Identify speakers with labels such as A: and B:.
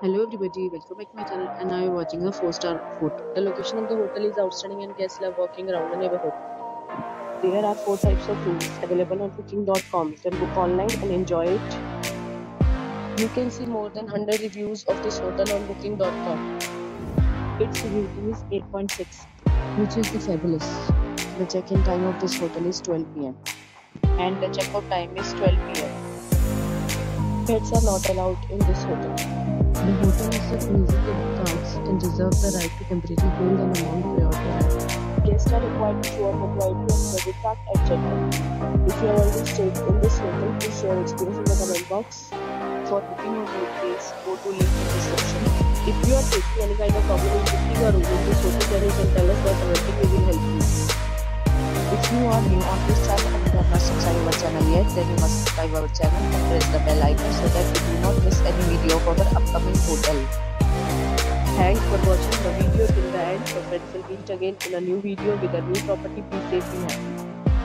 A: Hello everybody, welcome back to my channel and now you're watching a 4-star hotel. The location of the hotel is outstanding and guests love walking around the neighborhood. There are 4 types of rooms available on booking.com. You can book online and enjoy it. You can see more than 100 reviews of this hotel on booking.com. Its rating is 8.6 which is the fabulous. The check-in time of this hotel is 12 pm and the check-out time is 12 pm. Pets are not allowed in this hotel. The hotel accepts music cards and reserves the right to temporarily hold an amount prior to arrival. Guests are required to show a and credit card at check-in. If you have already stayed in this hotel, please share your experience in the comment box. For booking or details, go to link in the description. If you are facing any kind of problem in booking a room in this hotel, then you can tell us that our team will help you. If you are new on this channel and have not subscribed yet, then you must subscribe our channel and press the bell icon so that you do not miss any video of our upcoming hotel. Thanks for watching the video till the end. So friends will meet again in a new video with a new property. Be safe, and happy.